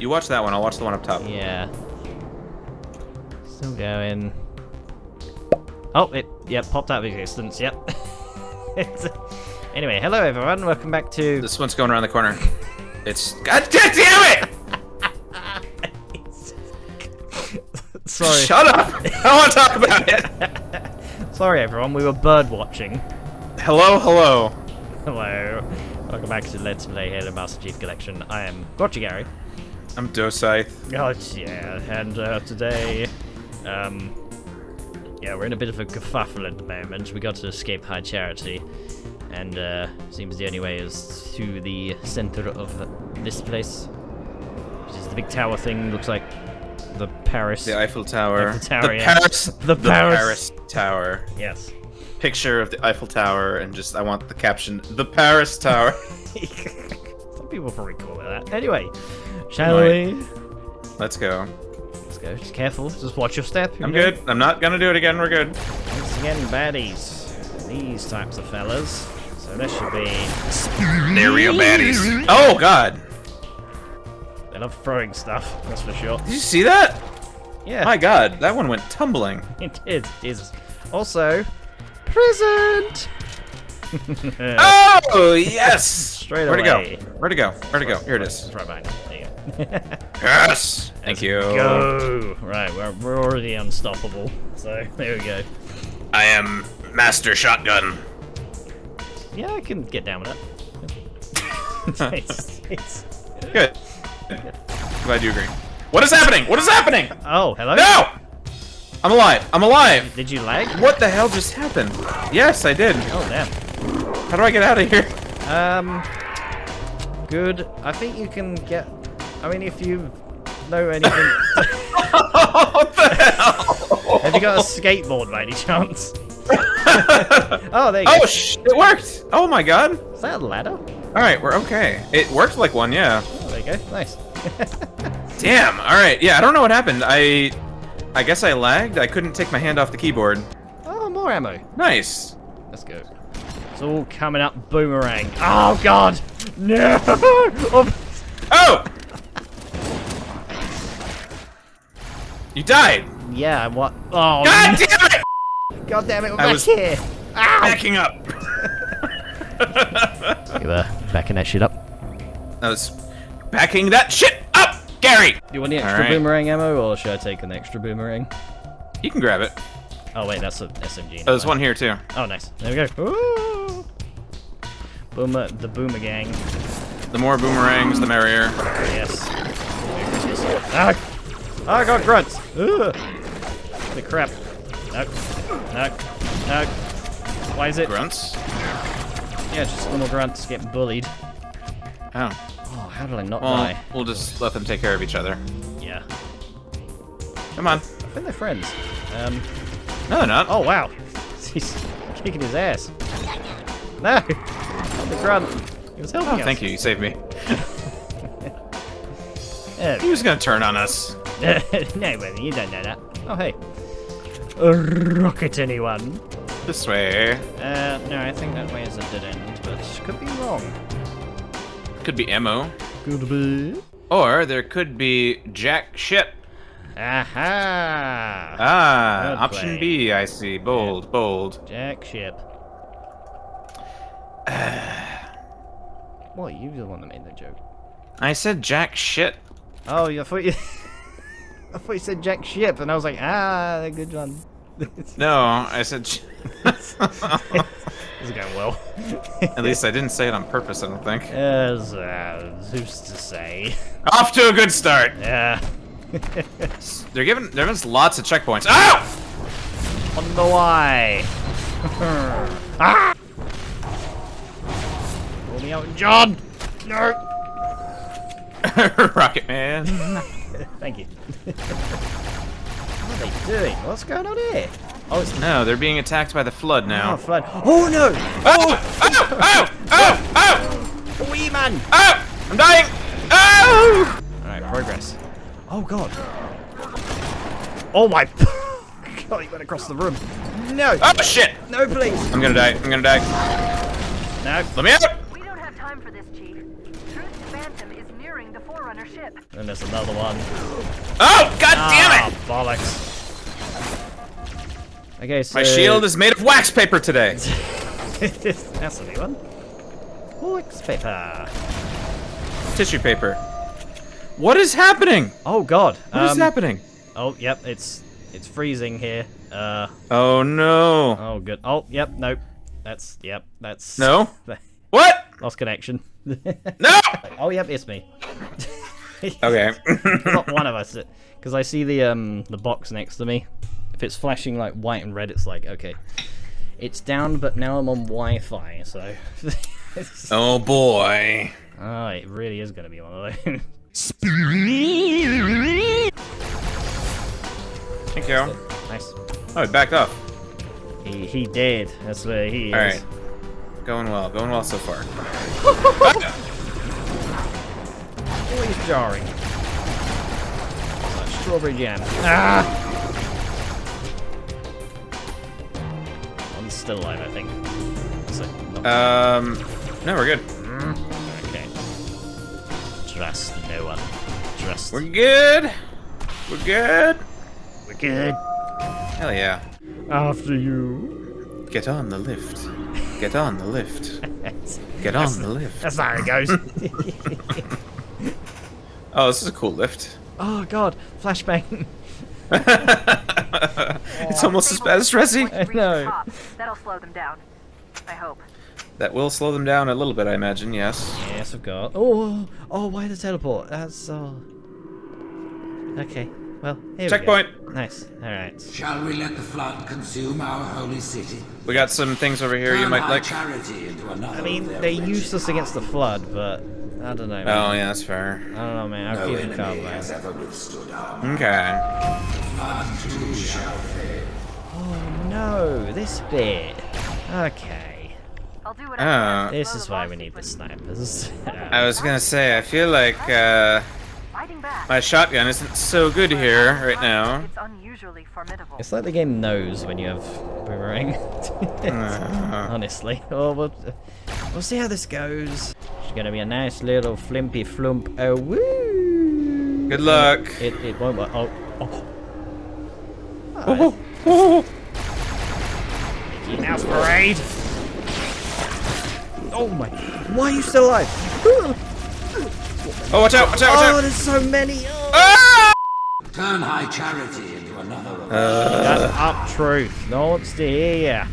You watch that one. I'll watch the one up top. Yeah. Still going. Oh, it, yep, popped out of existence, yep. Anyway, hello everyone, welcome back to... This one's going around the corner. It's God damn it! Sorry. Shut up! I don't want to talk about it. Sorry everyone, we were bird watching. Hello, hello. Hello. Welcome back to Let's Play Halo Master Chief Collection. I am Gotcha Gary. I'm Docithe. Oh, yeah, and uh, today, um, yeah, we're in a bit of a kerfuffle at the moment. We got to escape High Charity, and uh, seems the only way is to the center of this place, which is the big tower thing. Looks like the Paris. The Eiffel Tower. Eiffel Tower, the yeah. Paris. The Paris. Tower. yes. Picture of the Eiffel Tower, and just I want the caption: the Paris Tower. Some people probably call it that. Anyway, shall we? Let's go. Let's go. Just careful. Just watch your step. I'm know? good. I'm not gonna do it again. We're good. Once again, baddies. These types of fellas. So this should be. They're real baddies. Oh God! They love throwing stuff, that's for sure. Did you see that? Yeah, My God, that one went tumbling. it is. It is. Also, present! Oh yes! Straight Where'd away. it go? Where'd it go? Where'd it go? Here it is. It's right behind you. There you go. Yes. Thank you. Go! Right, we're, we're already unstoppable. So, there we go. I am Master Shotgun. Yeah, I can get down with that. it's, it's... Good. Glad you agree. What is happening? What is happening? Oh, hello? No! I'm alive. I'm alive. Did you lag? What the hell just happened? Yes, I did. Oh, damn. How do I get out of here? Um, good. I think you can get. I mean, if you know anything, what the hell? have you got a skateboard by any chance? oh, there you go Oh, go. sh it worked. Oh my god. Is that a ladder? All right, we're okay. It worked like one, yeah. Oh, there you go. Nice. Damn. All right. Yeah, I don't know what happened. I, I guess I lagged. I couldn't take my hand off the keyboard. oh, more ammo. Nice. Let's go. It's all coming up boomerang. Oh God! No! Oh, You died. yeah. I what? Oh. God no. damn it! God damn it! We're I back was- here. Ow! Backing up. You were backing that shit up. I was backing that shit up, Gary. Do you want the extra Alright. boomerang ammo, or should I take an extra boomerang? You can grab it. Oh wait, that's a SMG. Oh, there's never one here too. Oh, nice. There we go. Ooh. Boomer, the boomer gang. The more boomerangs, the merrier. Yes. Ah! I got grunts. Ugh. The crap. No. No. No. Why is it? Grunts. Yeah, just little grunts getting bullied. Oh. Oh, how did I not Well, die? we'll just let them take care of each other. Yeah. Come on. I think they're friends. Um. No, they're not. Oh wow. He's kicking his ass. No. Not the grunt. He was helping Oh, us. thank you. You saved me. Yeah. He was gonna turn on us. no, well, you don't know that. Oh, hey. A rocket, anyone? This way. Uh, no, I think that way is a dead end, but could be wrong. Could be ammo. Could be. Or there could be Jack Ship. Aha! Ah, Good option play. B, I see. Bold, bold. Jack ship. what? You the one that made the joke. I said Jack shit. Oh, I thought you. I thought you said Jack ship, and I was like, ah, good one. No, I said. Sh- this is going well. At least I didn't say it on purpose. I don't think. As uh, who's to say? Off to a good start. Yeah. They're giving they're giving us lots of checkpoints. Ow! On the way. ah! Pull me out, John. No. Rocket Man. Thank you. what are they doing? What's going on here? Oh, it's No, they're being attacked by the flood now. oh, flood. Oh no! Oh! Oh! Oh! Oh! Oh! Wee oh, man! Oh! I'm dying! Oh! Alright, progress. Oh god. Oh my god, he went across the room. No! Oh shit! No, please! I'm gonna die. I'm gonna die. No. Let me out! We don't have time for this, Chief. Truth's Phantom is nearing the Forerunner. on our ship. And there's another one. Oh, god damn Ah, it! bollocks. Okay, so My shield is made of wax paper today. That's a new one. Wax paper. Tissue paper. What is happening? Oh god. What is um, happening? Oh, yep, it's it's freezing here. Uh, Oh no. oh good. Oh, yep, nope. That's yep, that's No? What? Lost connection. No! oh, yep, it's me. Okay. Not one of us. Because I see the um the box next to me. If it's flashing like white and red, it's like okay, it's down. But now I'm on Wi-Fi, so. oh boy. oh, it really is gonna be one of those. Thank you. nice. Oh, he backed off. He he did. That's where he is. Alright. Going well. Going well so far. Always jarring. Like strawberry jam. Ah! I'm still alive, I think. So, Um, no, we're good. okay. Trust no one. Trust. We're good. We're good. We're good. Hell yeah. After you. Get on the lift. Get on the lift. Get on the lift. That's how it goes. Oh, this is a cool lift. oh god, flashbang. it's almost as bad as Resi. Once you reach the know. that'll slow them down. I hope. That will slow them down a little bit, I imagine, yes. yes, I've got. Oh, oh, oh why the teleport? That's oh. Okay. Well, here Checkpoint. we go. Nice. All right. Shall we let the flood consume our holy city? We got some things over here you might like. charity into another I mean, they're wretched useless against the flood, but I don't know. Man. Oh, yeah, that's fair. I don't know, man. I'll No keep it calm, enemy man. has ever withstood our Okay. flood too shall fail. Oh no, this bit. Okay. I'll do what I Oh. can. This is why we need the snipers. I was gonna say, I feel like uh, my shotgun isn't so good here right now. It's unusually formidable. it's like the game knows when you have boomerang. Uh, Honestly. Oh, we'll, we'll see how this goes. It's gonna be a nice little flimpy flump. Oh, woo! good luck. It, it won't work. Oh, oh. Oh, oh, Mickey Mouse Parade! Oh my. Why are you still alive? oh, watch out! Watch out! Watch out! Oh, there's so many. Oh. Ah! Turn high charity into another of Shut up, truth. No one wants to hear ya.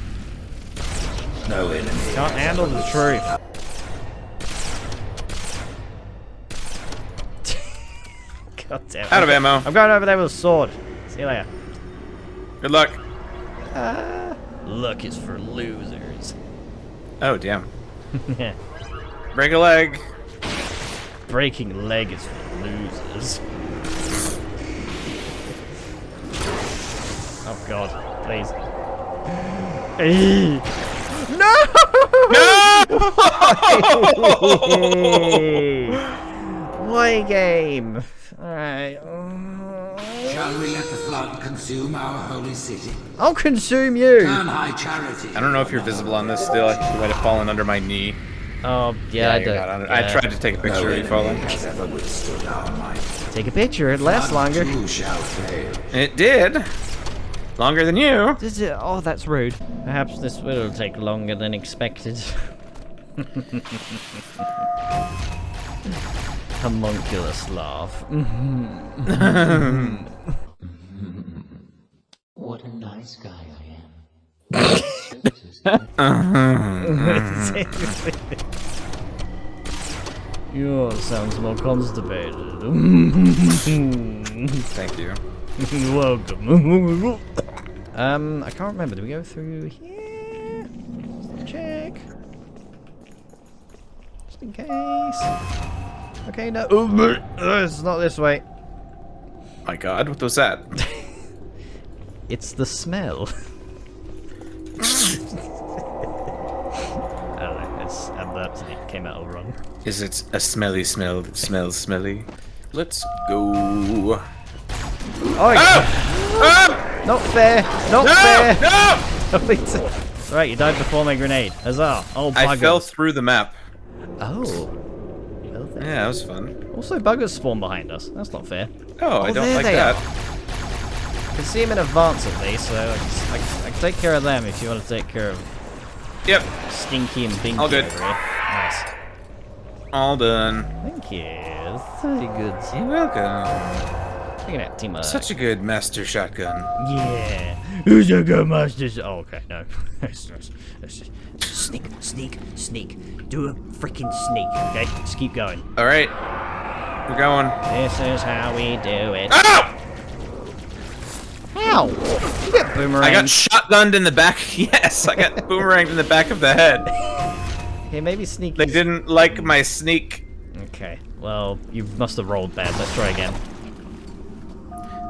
no enemy. Can't handle the truth. Damn. Out of ammo. I'm going over there with a sword. See you later. Good luck. Luck is for losers. Oh, damn. Break a leg. Breaking leg is for losers. Oh god, please. Eh. no! Why game? Alright. Shall we let the flood consume our holy city? I'll consume you! Turn high charity. I don't know if you're visible on this still. I you might have fallen under my knee. Oh, yeah, I you're don't. not on it. I tried to take a No picture of you falling. has ever withstood our might. Take a picture, it lasts Flood longer. shall fail. It did. Longer than you. Does it? Oh, that's rude. Perhaps this will take longer than expected. Homunculus laugh. What a nice guy I am. Yours sounds more constipated. Thank you. Welcome. um, I can't remember. Do we go through here? Check. Just in case. Okay, no. Uh, it's not this way. My God, what was that? It's the smell. I don't know. It's um, that it came out all wrong. Is it a smelly smell that smells smelly? Let's go. Oh, Ah! not fair. Not No! fair. No! Right, you died before my grenade. Huzzah! Oh, bugger. I fell through the map. Oh. Well. Yeah, that was fun. Also, buggers spawn behind us. That's not fair. Oh, I Oh, don't like they that. I can see them in advance at least, so I can, I, can, I can take care of them if you want to take care of Yep, Stinky and Binky All good. over here. Nice. all done. Thank you. That's very good. You're welcome. Look at that teamwork. Such a good master shotgun. Yeah. Who's a good master? Oh, okay, no. It's just- it's just- sneak, sneak, sneak. Do a freaking sneak, okay? Just keep going. All right, we're going. This is how we do it. Oh! How? You get boomerang. I got shotgunned in the back. Yes, I got boomeranged in the back of the head. Okay, maybe sneak. They didn't like my sneak. Okay. Well, you must have rolled bad. Let's try again.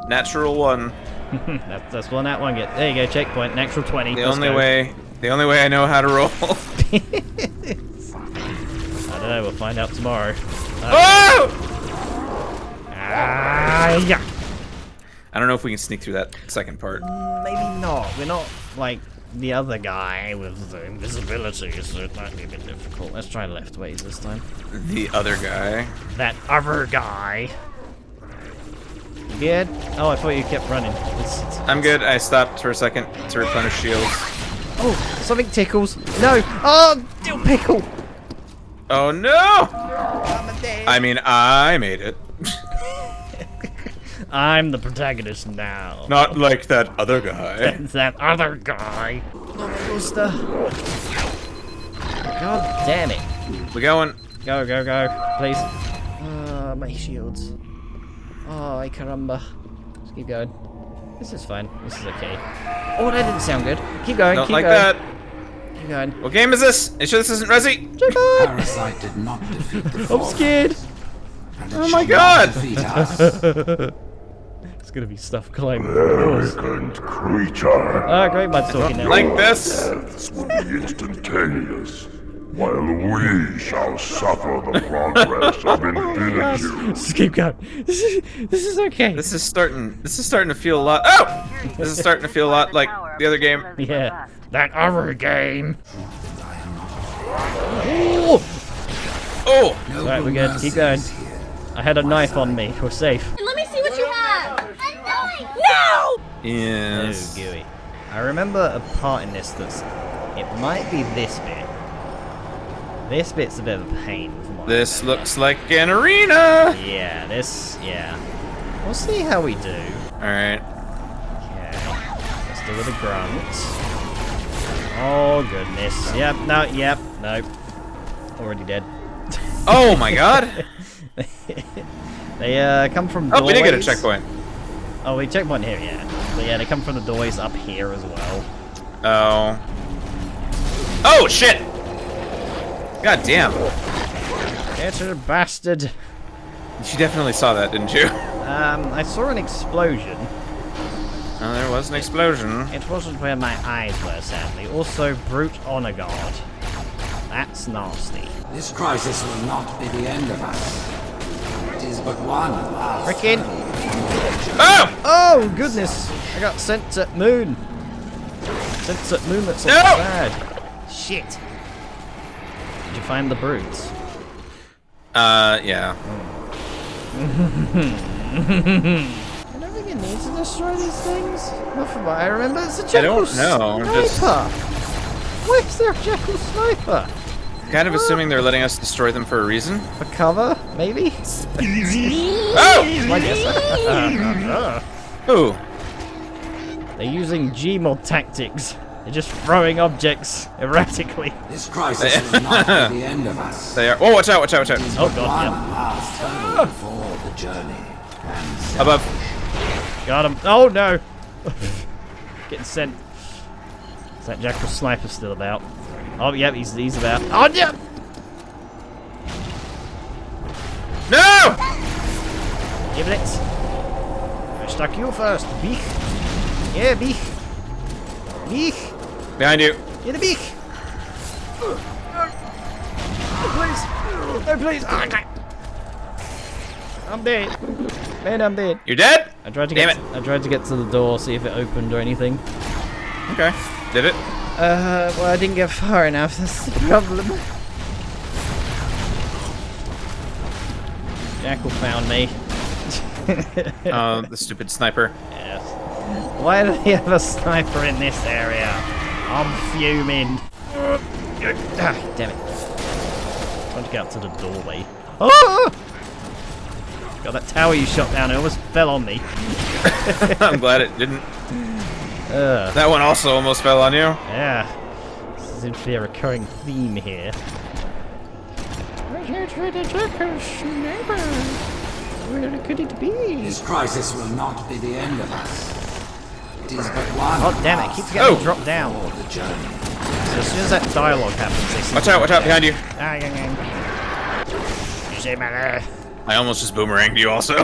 Natural one. that, that's one. That one get. There you go. Checkpoint. Natural twenty. The Let's only go. way. The only way I know how to roll. I don't know. We'll find out tomorrow. oh! Ah, yeah. I don't know if we can sneak through that second part. Maybe not. We're not like the other guy with the invisibility, so it might be a bit difficult. Let's try left ways this time. The other guy. That other guy. You Good. Oh, I thought you kept running. It's, it's- I'm good. I stopped for a second to replenish shields. Oh, something tickles. No. Oh, dill pickle. Oh no! I mean, I made it. I'm the protagonist now. Not like that other guy. It's that other guy. Booster. God damn it. We're going? Go, go, go. Please. Ah, my shields. Oh, ay caramba. Let's keep going. This is fine. This is okay. Oh, that didn't sound good. Keep going, Don't keep like going. that. Keep going. What game is this? Are You sure this isn't Resi? Check out! Parasite did not defeat the I'm scared. Oh my God. It's gonna be stuff climbing the doors. Arrogant creature. Ah, great, Bud's talking now. Like this? Deaths will be instantaneous, while we shall suffer the progress of oh infinitude. Just keep going. This is, this is okay. This is starting. This is starting to feel a lot. Oh! This is starting to feel a lot like the other game. yeah. That other game. Oh! Oh! Alright, we're good. Keep going. I had a knife on me. We're safe. And Let me see what you have. No! Yes. Oh, gooey. I remember a part in this that's. It might be this bit. This bit's a bit of a pain. This looks like an arena. Yeah, this. Yeah. We'll see how we do. All right. Okay. Let's do with a grunt. Oh, goodness. Yep, no, yep, nope. Already dead. Oh my God! They uh, come from Oh, we did get a checkpoint. Oh, we checkpoint here, yeah. But yeah, they come from the doorways up here as well. Oh. Oh shit! God damn! Get her, bastard! You definitely saw that, didn't you? Um, I saw an explosion. Oh, there was an explosion. It wasn't where my eyes were, sadly. Also, brute honor guard. That's nasty. This crisis will not be the end of us. It is but one last Frickin' Oh! Oh, goodness! I got sent at moon. Sent at moon that's No! bad. Shit. Did you find the brutes? Uh, yeah. I don't think you need to destroy these things. Not from what I remember. It's a I jackal don't know, I'm just- sniper. Why is there a jackal sniper? Kind of assuming they're letting us destroy them for a reason. For cover, maybe? Oh! My guess. Ooh. They're using Gmod tactics. They're just throwing objects erratically. This crisis will not the end of us. They are. Oh, watch out! Watch out! Watch out! Oh god, last hurdle ah. before the journey. And Above. Got him. Oh no! Getting sent. Is that jackal sniper still about? Oh, yep, he's, he's about. Oh, yep! No! Give it. I stuck you first. Beak. Yeah, beak. Beak. Behind you. In the beak. No, please. No, please. Oh. I'm dead. Man, I'm dead. You're dead. I tried to Damn get. I tried to get to the door, see if it opened or anything. Okay. Did it? Uh, well, I didn't get far enough. That's the problem. Jackal found me. Oh, the stupid sniper. Yes. Why do they have a sniper in this area? I'm fuming. Ah, damn it. Trying to get up to the doorway. Oh! God, that tower you shot down, it almost fell on me. I'm glad it didn't. Ugh. That one also almost fell on you. Yeah. Seems to be a recurring theme here. Where could it be? This crisis will not be the end of us. Oh damn it, it keeps getting Oh. dropped down. for the journey. So as soon as that dialogue happens, they Watch out, watch out behind you. down. Ah, yeah, yeah. You say, man, I almost just boomeranged you also.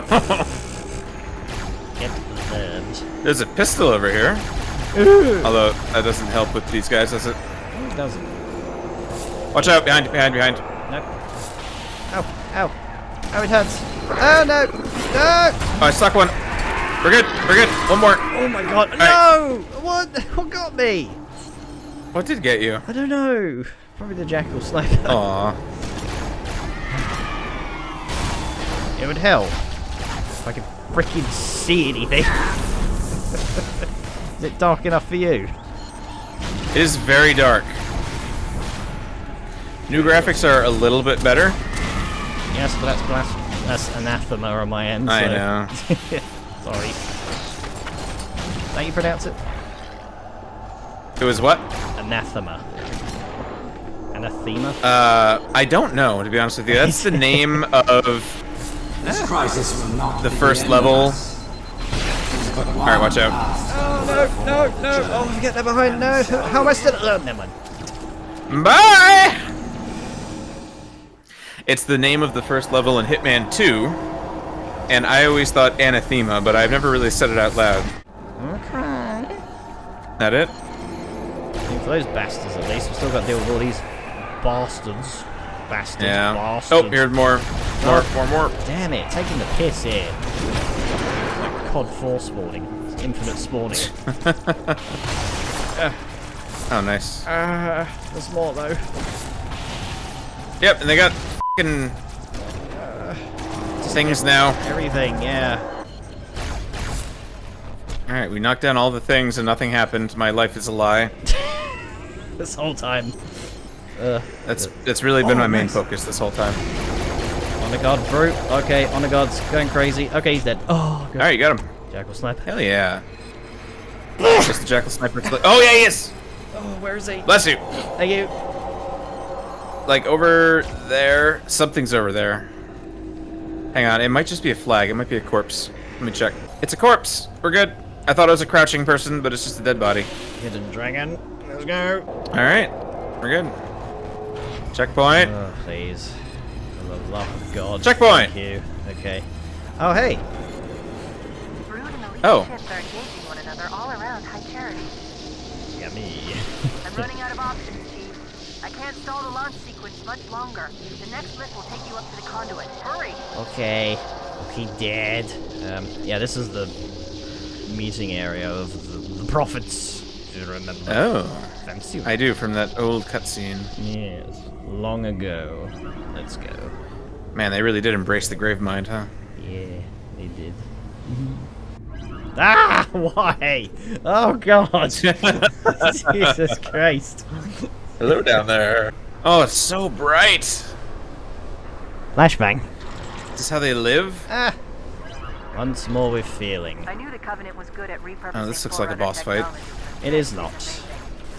Get observed. There's a pistol over here. Although, that doesn't help with these guys, does it? It doesn't. Watch out, behind, behind, behind. Nope. Ow, ow. Ow, it hurts. Oh, no. No! Oh, I stuck one. We're good, we're good. One more. Oh my god, right. no! What? What got me? What did get you? I don't know. Probably the jackal sniper. Aw. It would help. If I could freaking see anything. Is it dark enough for you? It is very dark. New graphics are a little bit better. Yes, but that's that's anathema on my end. I so- know. Sorry. How you pronounce it? It was what? Anathema. Anathema? Uh, I don't know, to be honest with you. That's the name of This crisis will not the first level. Of us. It is but one Alright, watch out. Oh, no, no, no. Oh, get that behind. No. How am I still. Oh, never mind. Bye! It's the name of the first level in Hitman 2, and I always thought anathema, but I've never really said it out loud. Okay. That it? For those bastards, at least, we've still got to deal with all these bastards. Bastards, Yeah. bastards. Oh, here's more. More, more, more. Damn it, taking the piss here. Like COD 4 spawning. It's infinite spawning. Oh, nice. uh, there's more though. Yep, and they got fucking things now. Everything, yeah. Alright, we knocked down all the things and nothing happened. My life is a lie. This whole time. That's that's really been Oh, my main nice. focus this whole time. On the guard, brute. Okay, on the guard's going crazy. Okay, he's dead. Oh, good. Alright, you got him. Jackal sniper. Hell yeah. Just the jackal sniper. Oh yeah, he is. Oh, where is he? Bless you. Thank you. Like over there. Something's over there. Hang on, it might just be a flag. It might be a corpse. Let me check. It's a corpse. We're good. I thought it was a crouching person, but it's just a dead body. Hidden dragon. Let's go. All right, we're good. Checkpoint. Oh, please. For the love of God. Checkpoint. Thank you. Okay. Oh, hey. Brute and elite Oh. ships are engaging one another all around High Charity. Yummy. I'm running out of options, Chief. I can't stall the launch sequence much longer. The next lift will take you up to the conduit. Hurry! Okay. Okay, dead. Um, yeah, this is the meeting area of the, the prophets. Do you remember? Oh, Fancy. I do from that old cutscene. Yes, long ago. Let's go. Man, they really did embrace the Gravemind, huh? Yeah, they did. ah! Why? Oh God! Jesus Christ! Hello down there. Oh, it's so bright. Flashbang. Is this how they live? Ah. Once more with feeling. I knew the Covenant was good at repurposing Oh, this looks like a boss fight. It is not.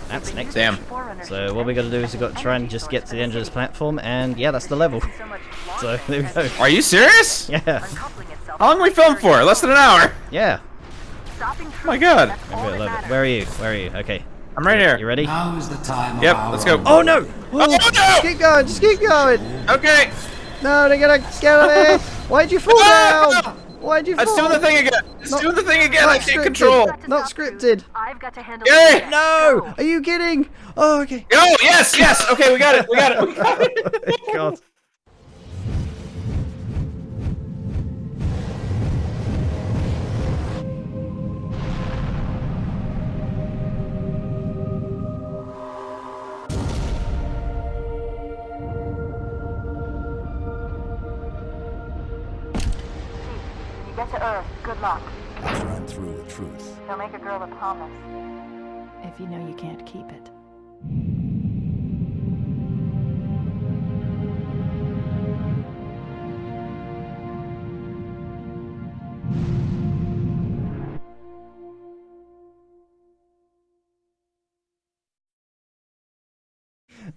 That's next. Damn. So what we got to do is we got to try and just get to the end of this platform, and yeah, that's the level. So much So longer there we go. Are you serious? Yeah, How long we filmed for? Less than an hour. yeah. Oh my God. That's I all really that love it. Where are you? Where are you? Okay. I'm right here. You ready? Now is the time. Yep, let's go. Oh no! Oh, no! Just keep going. Just keep going. Okay. No, they're gonna get on there. Why'd you fall Ah! down? Why'd you fall? Let's do the thing again. It's Not- do the thing again. I not can't scripted. control. Not scripted. I've got to handle Yay! this. No! Are you kidding? Oh, okay. Oh yes, yes. Okay, we got it. We got it. We got it. God. Earth, good luck. Once I'm through with truth, Don't make a girl a promise. If you know you can't keep it.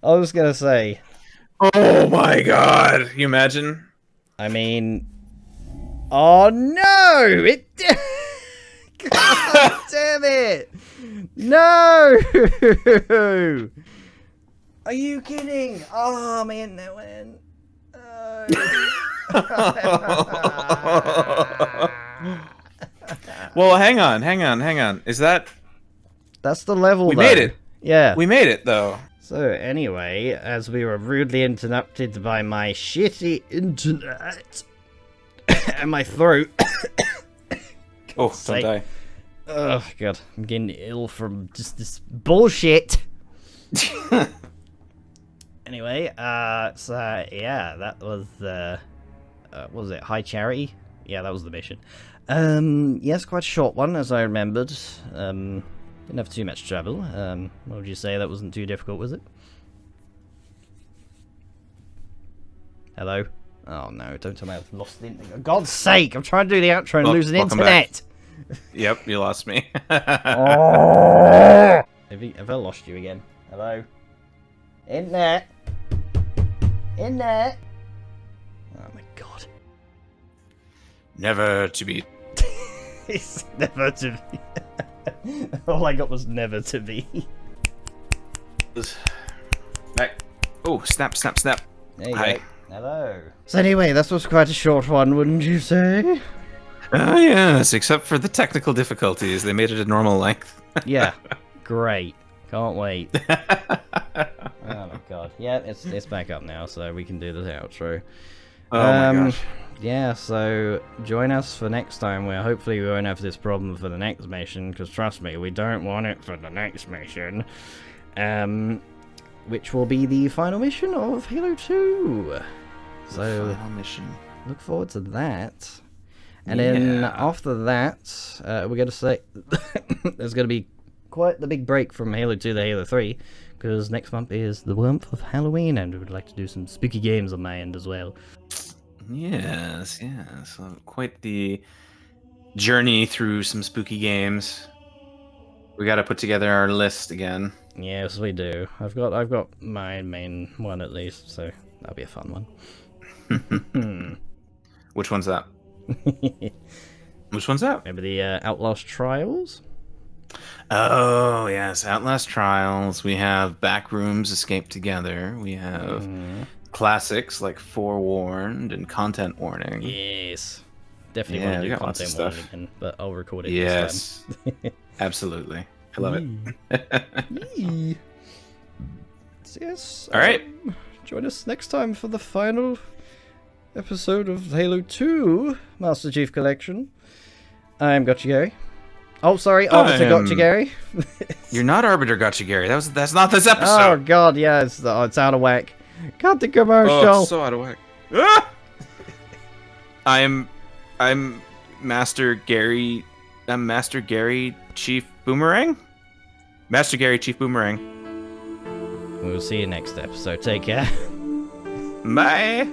I was gonna say, Oh my god! You imagine? I mean, oh no! It. God damn it! No! Are you kidding? Oh man, that went. well, hang on, hang on, hang on. Is that That's the level. we though. made it? Yeah. We made it though. So anyway, as we were rudely interrupted by my shitty internet and my throat. Oh, don't die. Oh god, I'm getting ill from just this bullshit. anyway, uh, so yeah, that was uh, uh, what was it High Charity? Yeah, that was the mission. Um, yes, quite a short one, as I remembered. Um, didn't have too much trouble. Um, what would you say? That wasn't too difficult, was it? Hello. Oh no! Don't tell me I've lost the internet. For God's sake! I'm trying to do the outro and welcome back. internet. Yep, you lost me. Oh. Have, you, have I lost you again? Hello? Internet? Internet? Oh my god. Never to be. It's never to be. All I got was never to be. Back. Oh, snap, snap, snap. There you Hi. go. Hello. So anyway, this was quite a short one, wouldn't you say? Ah, yes, except for the technical difficulties. They made it a normal length. Yeah. Great. Can't wait. oh my god. Yeah, it's it's back up now, so we can do the outro. Oh my Um, gosh. Yeah, so join us for next time where hopefully we won't have this problem for the next mission, because trust me, we don't want it for the next mission. Um, which will be the final mission of Halo 2. So Final mission. look forward to that. And then after that, uh, we're going to say there's going to be quite the big break from Halo 2 to Halo 3, because next month is the month of Halloween, and we would like to do some spooky games on my end as well. Yes, yes. So quite the journey through some spooky games. We got to put together our list again. Yes, we do. I've got I've got my main one at least, so that'll be a fun one. Which one's that? Which one's that? Remember the uh, Outlast Trials? Oh, yes. Outlast Trials. We have Backrooms Escape Together. We have Mm-hmm. classics like Forewarned and Content Warning. Yes. Definitely Yeah, want to do got lots of content warning again, but I'll record it Yes. Absolutely. I love it. time. yes. All right. um, join us next time for the final episode of Halo 2 Master Chief Collection. I'm Gotcha Gary. Oh, sorry, Officer I'm- Gotcha Gary. You're not Arbiter Gotcha Gary. That was that's not this episode. Oh god, yeah, it's oh, it's out of whack. Cut the commercial. Oh, it's so out of whack. Ah! I'm I'm Master Gary I'm Master Gary Chief Boomerang? Master Gary Chief Boomerang. We'll see you next episode. Take care. Bye.